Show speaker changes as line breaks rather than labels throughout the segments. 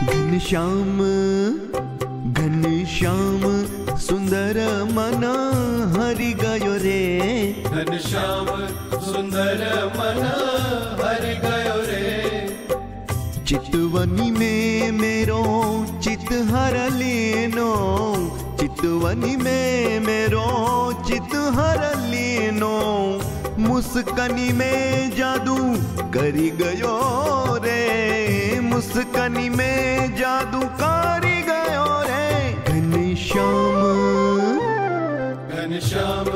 श्याम घन श्याम सुंदर मन हरि गयो रे।
घनश्याम सुंदर मन हरि गयो रे।
चितवनी में मेरो चित हर लेनो। चितवनी में मेरो चित हर लेनो। मुस्कनी में जादू करी गयो रे। मुस्कनी में जादू कारी गयो रे घनश्याम
घनश्याम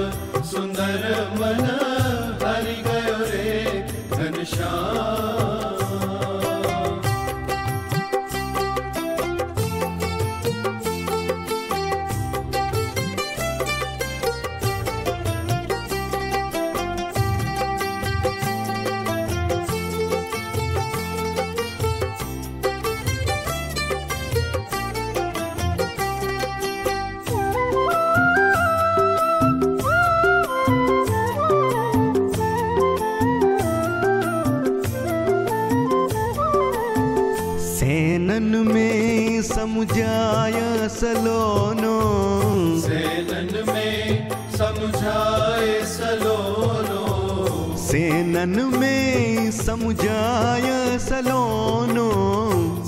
सुंदर मन हरि गयो रे। घनश्याम
समुझाय सलोनो।
सेनन में समझाए सलोनो।
सेनन में समझाया सलोनो।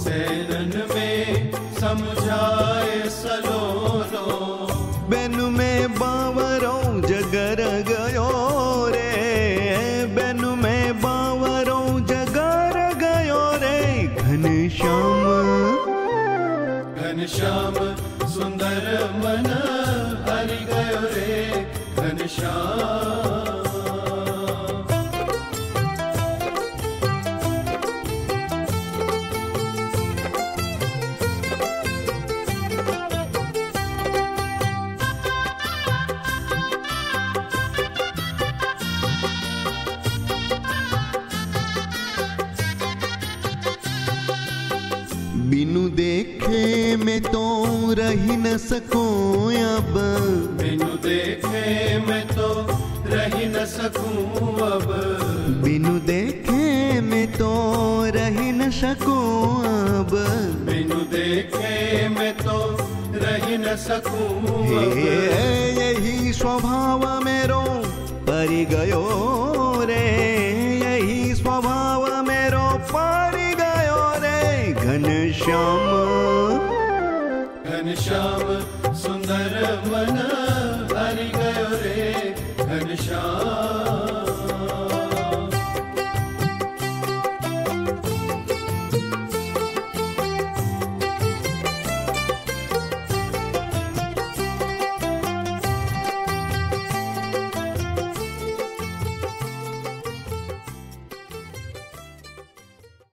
सेनन में समझाए सलोनो।
बेनु में घनश्याम
सुंदर मन हरि गयो रे घनश्याम।
बिनु देखे मैं तो रही न सकूँ अब।
बिनु देखे मैं तो रही न सकूँ अब।
बिनु देखे मैं तो रही न सकूँ अब।
बिनु देखे मैं तो रही न सकूँ अब।
यही स्वभाव मेरो परि गयो रे। यही स्वभाव मेरो परि गयो रे घनश्याम।
घन श्याम सुंदर मन हरि गयो रे घन श्याम।